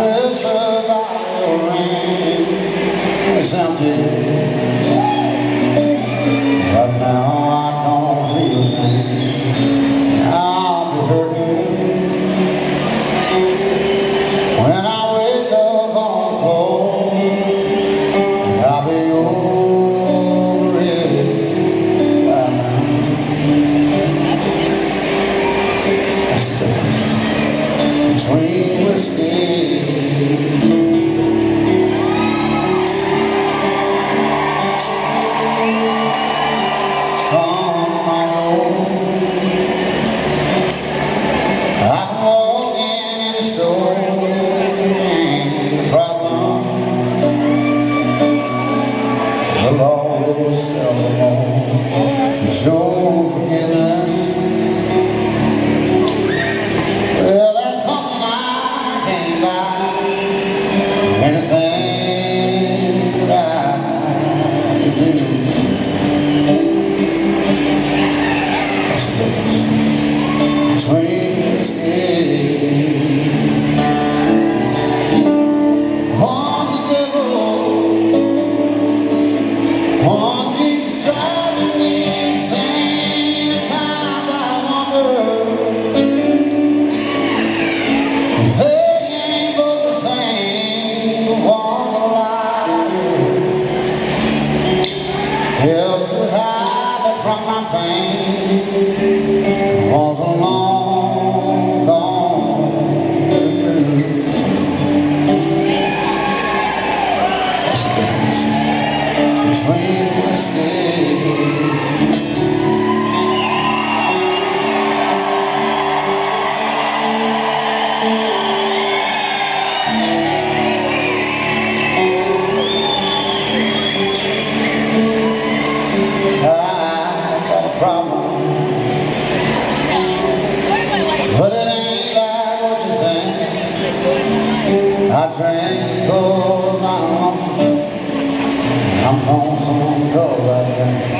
the turbine ring Something alone, so. between listening But it ain't like what you think I drank. I'm going someone calls out of